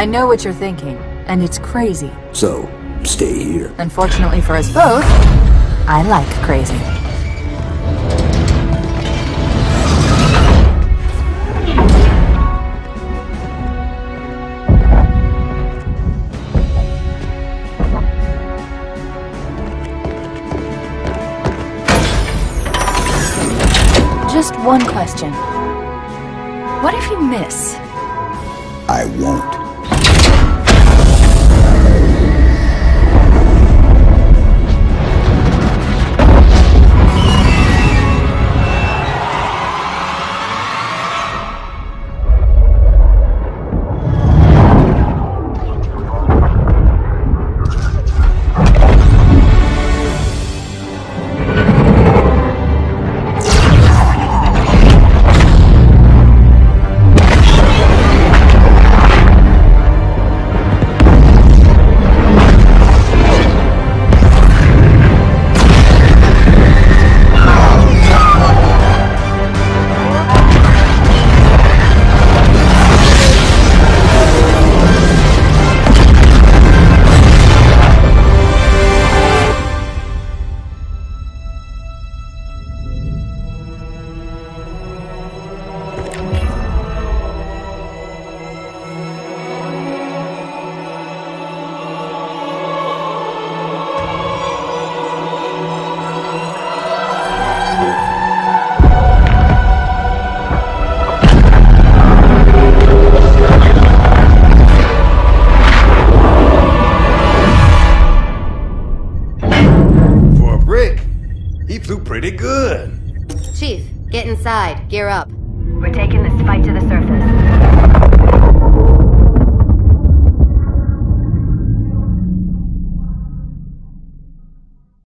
I know what you're thinking, and it's crazy. So, stay here. Unfortunately for us both, I like crazy. Just one question. What if you miss? I won't. He flew pretty good. Chief, get inside. Gear up. We're taking this fight to the surface.